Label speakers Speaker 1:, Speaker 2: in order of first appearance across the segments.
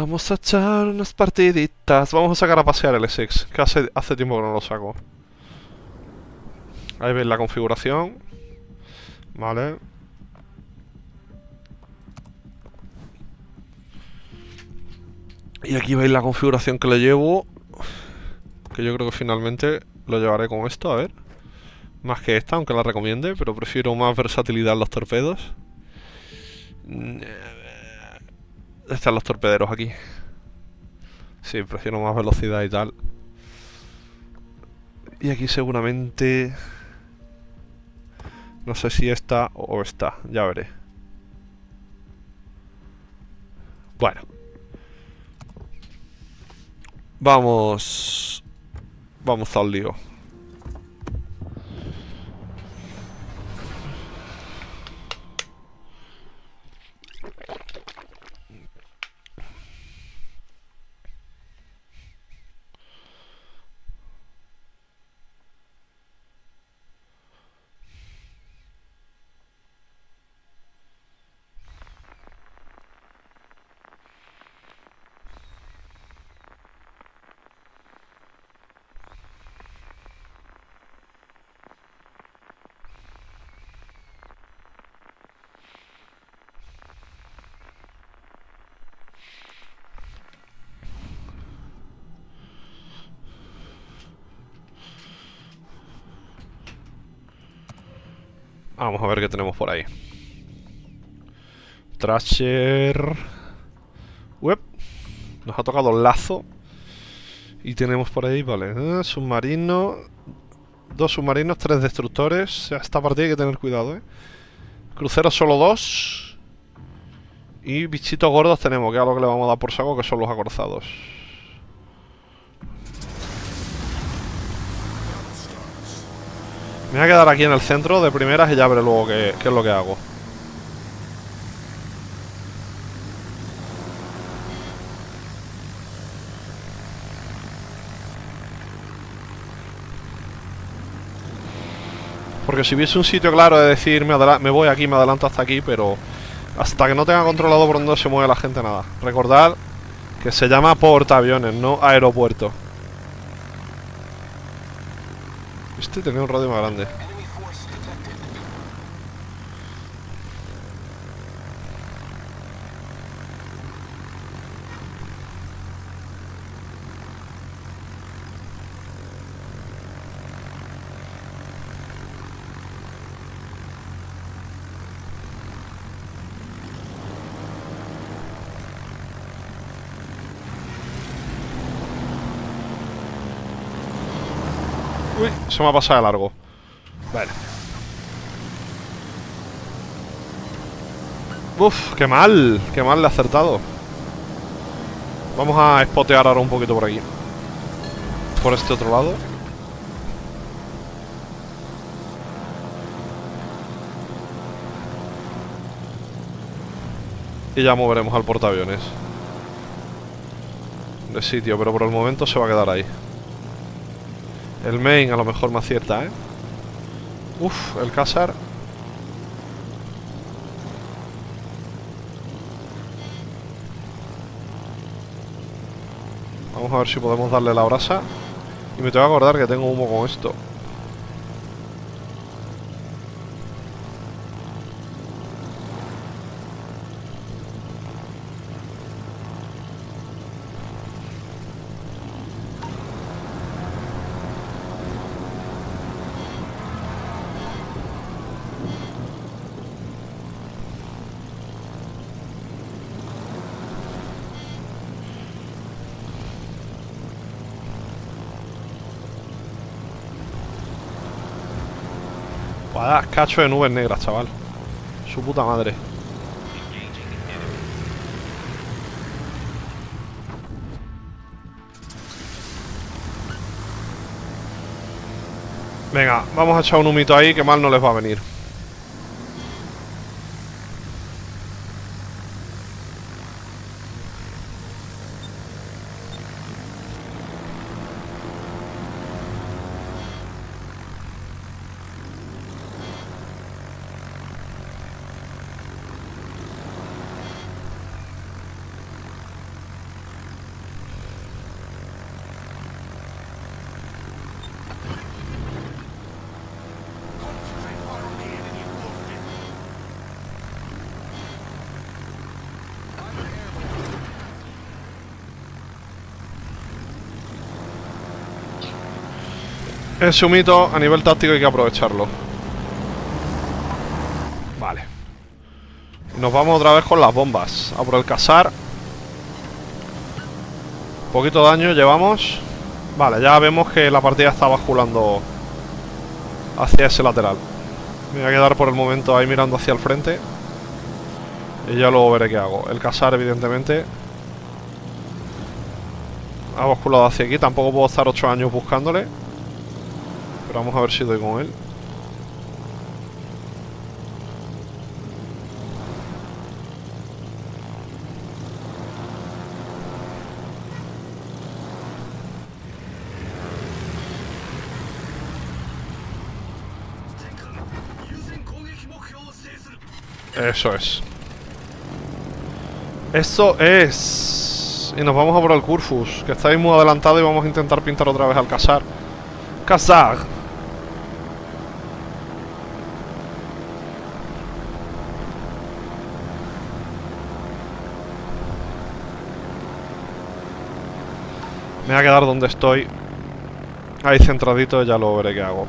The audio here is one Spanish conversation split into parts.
Speaker 1: Vamos a echar unas partiditas. Vamos a sacar a pasear el SX, que hace, hace tiempo que no lo saco. Ahí veis la configuración. Vale. Y aquí veis la configuración que le llevo. Que yo creo que finalmente lo llevaré con esto, a ver. Más que esta, aunque la recomiende, pero prefiero más versatilidad en los torpedos. Están los torpederos aquí. Sí, prefiero más velocidad y tal. Y aquí seguramente... No sé si esta o esta, ya veré. Bueno. Vamos... Vamos al lío. Vamos a ver qué tenemos por ahí. Trasher. Web. Nos ha tocado lazo. Y tenemos por ahí, vale. Eh, submarino. Dos submarinos, tres destructores. Esta partida hay que tener cuidado, ¿eh? Cruceros solo dos. Y bichitos gordos tenemos, que es lo que le vamos a dar por saco, que son los acorzados. Me voy a quedar aquí en el centro de primeras y ya veré luego qué, es lo que hago. Porque si hubiese un sitio claro de decir me, me, voy aquí, me adelanto hasta aquí, pero hasta que no tenga controlado por dónde se mueve la gente, nada. Recordad que se llama portaaviones, no aeropuerto. Este tenía un radio más grande. Se me ha pasado de largo. Vale. Uf, qué mal. Qué mal le ha acertado. Vamos a espotear ahora un poquito por aquí. Por este otro lado. Y ya moveremos al portaaviones. De sitio, pero por el momento se va a quedar ahí. El main a lo mejor me acierta, ¿eh? Uf, el Casar. Vamos a ver si podemos darle la brasa. Y me tengo que acordar que tengo humo con esto. Vaya cacho de nubes negras, chaval. Su puta madre. Venga, vamos a echar un humito ahí que mal no les va a venir. Ese humito a nivel táctico hay que aprovecharlo. Vale. Nos vamos otra vez con las bombas. A por el casar. Poquito daño llevamos. Vale, ya vemos que la partida está basculando hacia ese lateral. Me voy a quedar por el momento ahí mirando hacia el frente. Y ya luego veré qué hago. El casar, evidentemente. Ha basculado hacia aquí. Tampoco puedo estar 8 años buscándole. Pero vamos a ver si doy con él. Eso es. Eso es. Y nos vamos a por el Curfus, que está muy adelantado y vamos a intentar pintar otra vez al casar. ¡Casar! Me voy a quedar donde estoy. Ahí centradito, ya lo veré qué hago.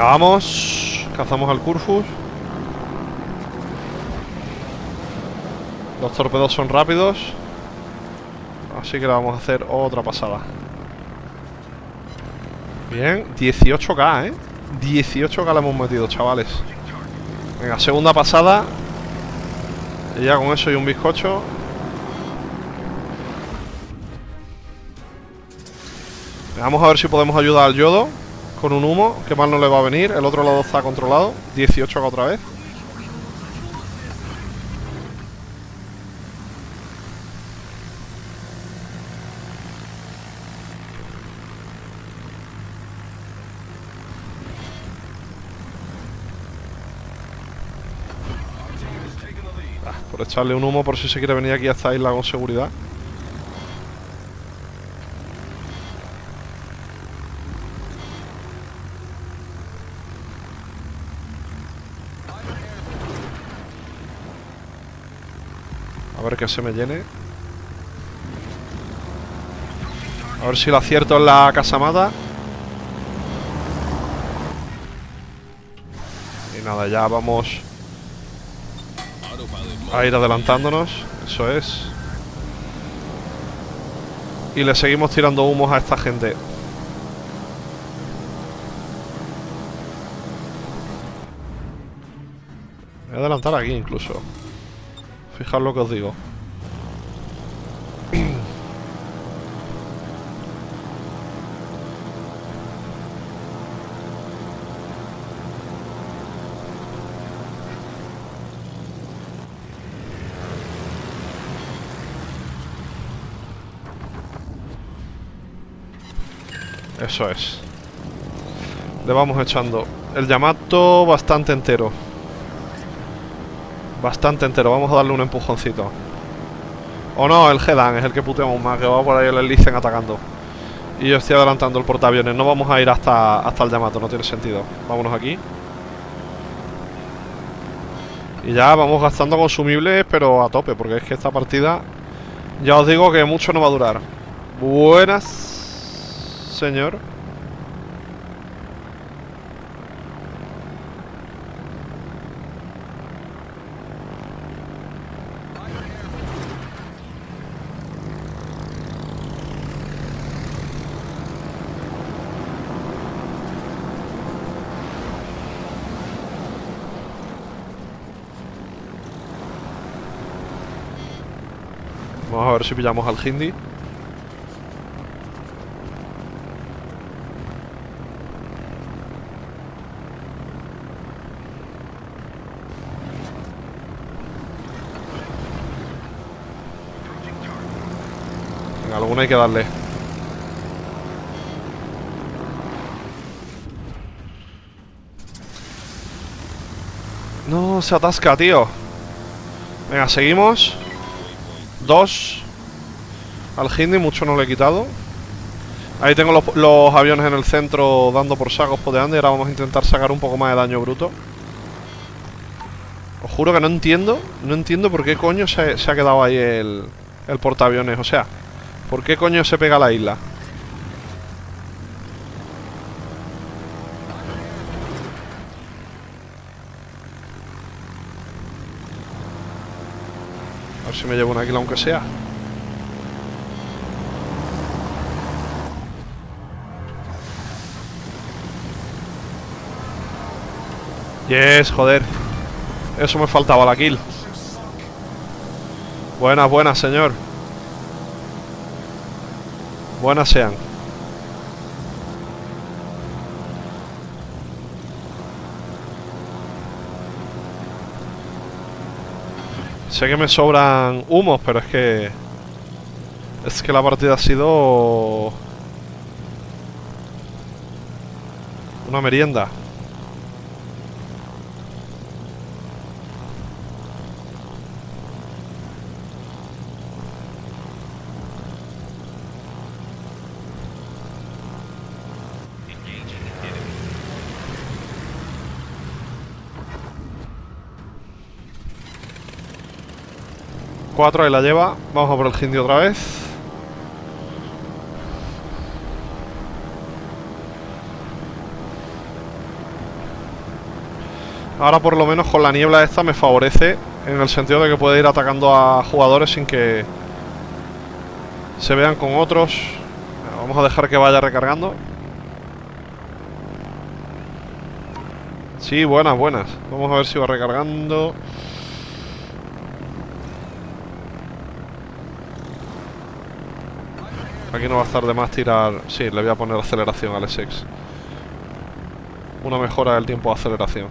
Speaker 1: Vamos. Cazamos al Curfus. Los torpedos son rápidos. Así que le vamos a hacer otra pasada. Bien, 18k, ¿eh? 18k le hemos metido, chavales. Venga, segunda pasada. Y ya con eso y un bizcocho. Vamos a ver si podemos ayudar al yodo con un humo, que mal no le va a venir. El otro lado está controlado. 18 otra vez. Ah, por echarle un humo por si se quiere venir aquí a esta isla con seguridad. Que se me llene. A ver si lo acierto en la casamata. Y nada, ya vamos a ir adelantándonos. Eso es. Y le seguimos tirando humos a esta gente. Voy a adelantar aquí incluso. Fijaos lo que os digo. Eso es. Le vamos echando el Yamato bastante entero. Bastante entero. Vamos a darle un empujoncito. O no, el Gedan es el que puteamos más, que va por ahí el Licen atacando. Y yo estoy adelantando el portaaviones. No vamos a ir hasta, hasta el Yamato, no tiene sentido. Vámonos aquí. Y ya vamos gastando consumibles, pero a tope, porque es que esta partida, ya os digo que mucho no va a durar. Buenas, señor. Vamos a ver si pillamos al Hindi. hay que darle. No, se atasca, tío. Venga, seguimos. Dos. Al Hindi mucho no le he quitado. Ahí tengo los, aviones en el centro dando por sacos podeando y ahora vamos a intentar sacar un poco más de daño bruto. Os juro que no entiendo, no entiendo por qué coño se, se ha quedado ahí el, el portaaviones. O sea, ¿por qué coño se pega la isla? A ver si me llevo una águila aunque sea. Yes, joder. Eso me faltaba la kill. Buenas, buenas, señor. Buenas sean. Sé que me sobran humos, pero es que... Es que la partida ha sido... Una merienda. Cuatro, ahí la lleva. Vamos a por el hindi otra vez. Ahora por lo menos con la niebla esta me favorece En el sentido de que puede ir atacando a jugadores sin que Se vean con otros Vamos a dejar que vaya recargando Sí, buenas, buenas Vamos a ver si va recargando Aquí no va a estar de más tirar... Sí, le voy a poner aceleración al SX. Una mejora del tiempo de aceleración.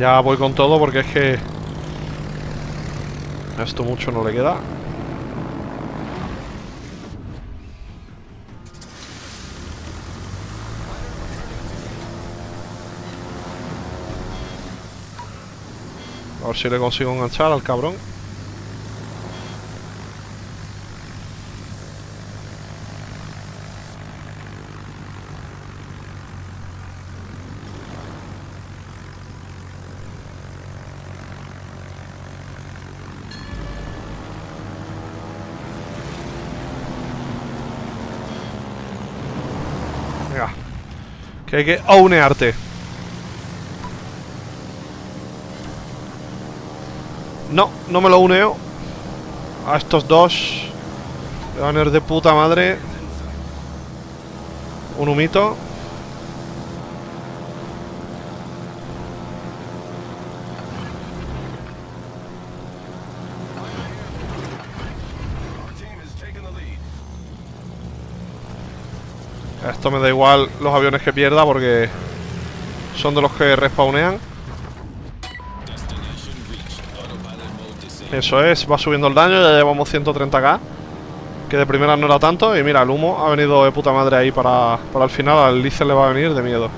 Speaker 1: Ya voy con todo porque es que... A esto mucho no le queda. A ver si le consigo enganchar al cabrón. Venga. Que hay que aunearte. No, no me lo uneo. A estos dos. Ir de puta madre. Un humito. Esto me da igual los aviones que pierda porque son de los que respawnean. Eso es, va subiendo el daño, ya llevamos 130k. Que de primera no era tanto. Y mira, el humo ha venido de puta madre ahí para, para el final. Al Lice le va a venir de miedo.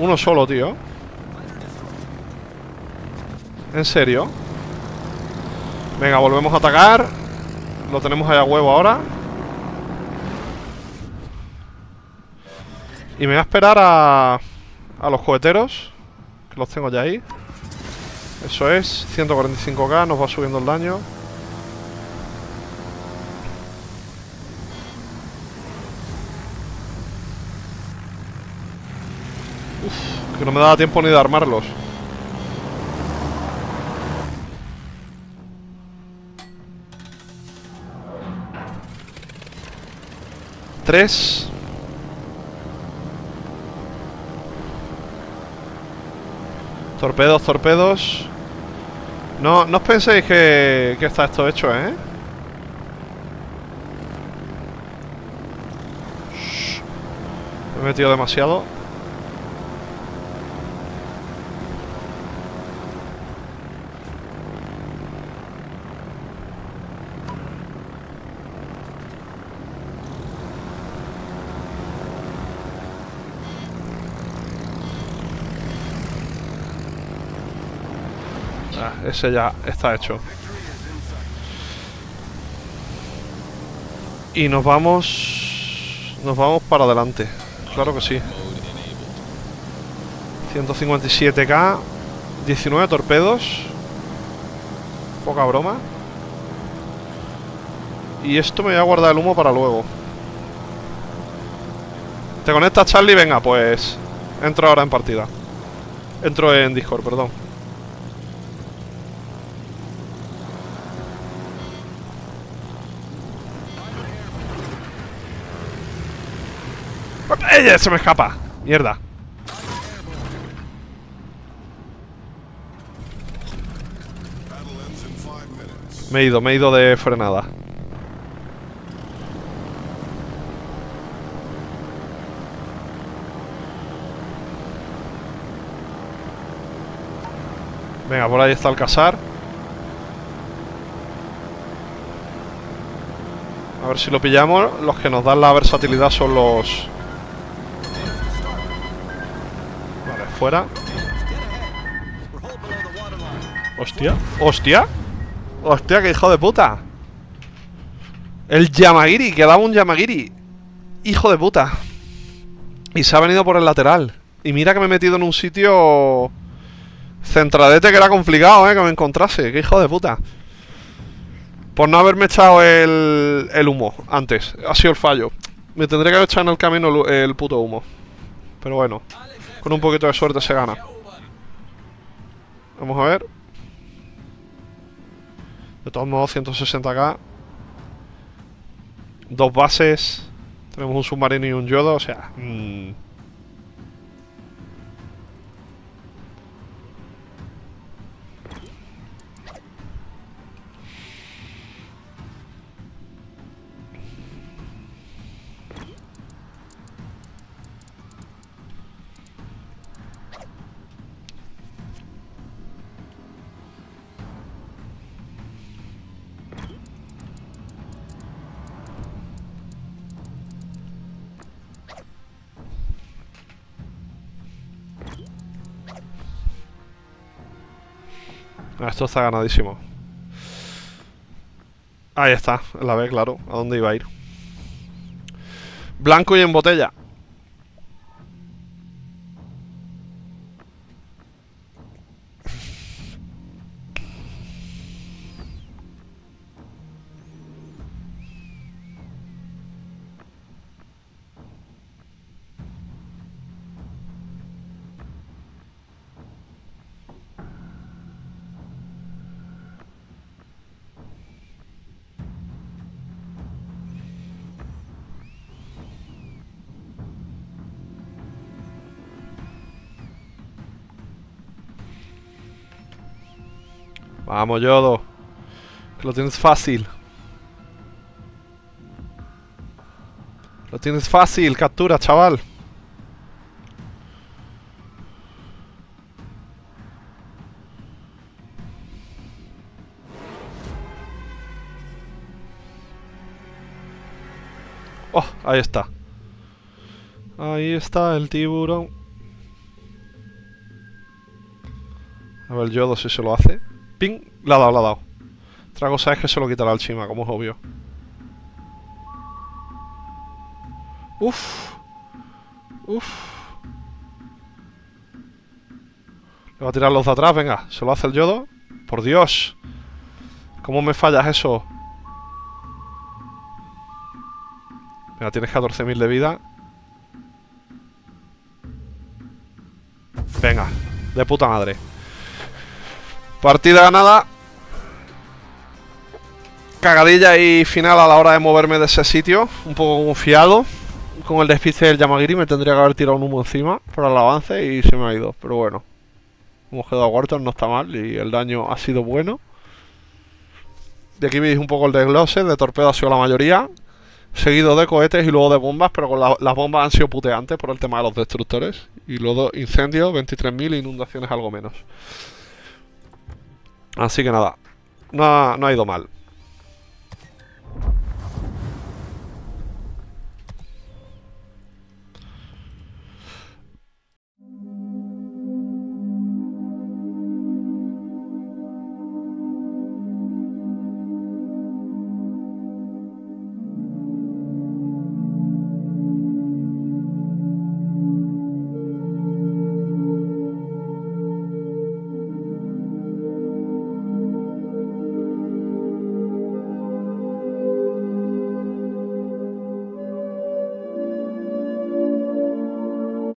Speaker 1: Uno solo, tío. ¿En serio? Venga, volvemos a atacar. Lo tenemos allá a huevo ahora. Y me voy a esperar a... A los coheteros. Que los tengo ya ahí. Eso es. 145k. Nos va subiendo el daño. Que no me daba tiempo ni de armarlos. Tres. Torpedos, torpedos. No, no os penséis que, que está esto hecho, ¿eh? Shh. He metido demasiado. Ah, ese ya está hecho. Y nos vamos... Nos vamos para adelante. Claro que sí. 157k. 19 torpedos. Poca broma. Y esto me voy a guardar el humo para luego. ¿Te conectas, Charlie? Venga, pues... Entro ahora en partida. Entro en Discord, perdón. ¡Ey! Se me escapa. Mierda. Me he ido, me he ido de frenada. Venga, por ahí está el casar. A ver si lo pillamos. Los que nos dan la versatilidad son los... fuera. Hostia. Hostia. Hostia, qué hijo de puta. El Yamagiri, que daba un Yamagiri. Hijo de puta. Y se ha venido por el lateral. Y mira que me he metido en un sitio... Centradete que era complicado, eh, que me encontrase. Qué hijo de puta. Por no haberme echado el, humo antes. Ha sido el fallo. Me tendré que haber echado en el camino el, el puto humo. Pero bueno. Con un poquito de suerte se gana. Vamos a ver. De todos modos, 160k. Dos bases. Tenemos un submarino y un yodo, o sea... mmm. Esto está ganadísimo. Ahí está, la B, claro. ¿A dónde iba a ir? Blanco y en botella. Vamos, Yodo. Lo tienes fácil. Lo tienes fácil, captura, chaval. Oh, ahí está. Ahí está el tiburón. A ver, Yodo si se lo hace. Ping, la ha dado, la ha dado. Otra cosa es que se lo quitará el Chima, como es obvio. Uf. Uf. Le va a tirar los de atrás, venga. Se lo hace el yodo. Por Dios. ¿Cómo me fallas eso? Venga, tienes 14.000 de vida. Venga, de puta madre. Partida ganada. Cagadilla y final a la hora de moverme de ese sitio. Un poco confiado. Con el despiste del Yamagiri me tendría que haber tirado un humo encima para el avance y se me ha ido. Pero bueno. Hemos quedado cuartos, no está mal y el daño ha sido bueno. De aquí veis un poco el desglose, de torpedo ha sido la mayoría. Seguido de cohetes y luego de bombas, pero con las bombas han sido puteantes por el tema de los destructores. Y luego incendios, 23.000 inundaciones algo menos. Así que nada, no ha, no ha ido mal.